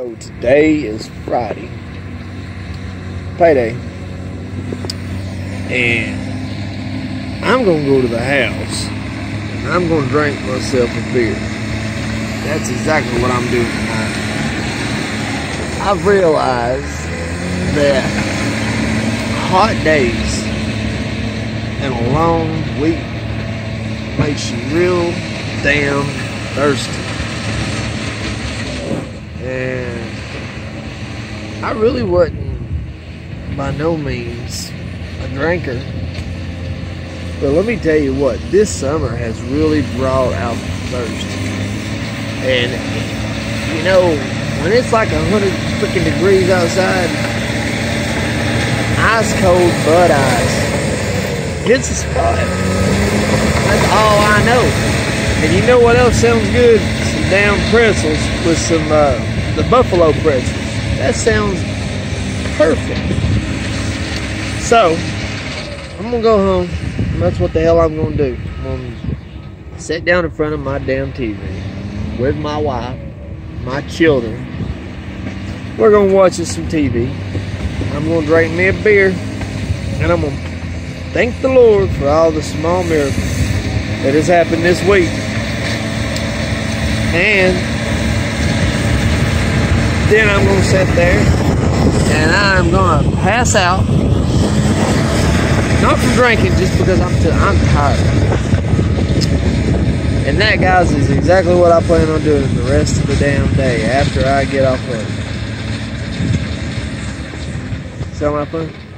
So today is Friday, payday, and I'm gonna go to the house and I'm gonna drink myself a beer. That's exactly what I'm doing tonight. I've realized that hot days and a long week makes you real damn thirsty. And I really wasn't by no means a drinker. But let me tell you what, this summer has really brought out thirst. And you know, when it's like a hundred freaking degrees outside, ice cold Bud Ice hits the spot. That's all I know. And you know what else sounds good? Some damn pretzels with some uh, the buffalo pretzels. That sounds perfect. So I'm gonna go home. And that's what the hell I'm gonna do. I'm gonna sit down in front of my damn TV with my wife, my children. We're gonna watch some TV. I'm gonna drink me a beer, and I'm gonna thank the Lord for all the small miracles that has happened this week. And then I'm gonna sit there and I'm gonna pass out. Not from drinking, just because I'm I'm tired. And that, guys, is exactly what I plan on doing the rest of the damn day after I get off work. Sound like fun?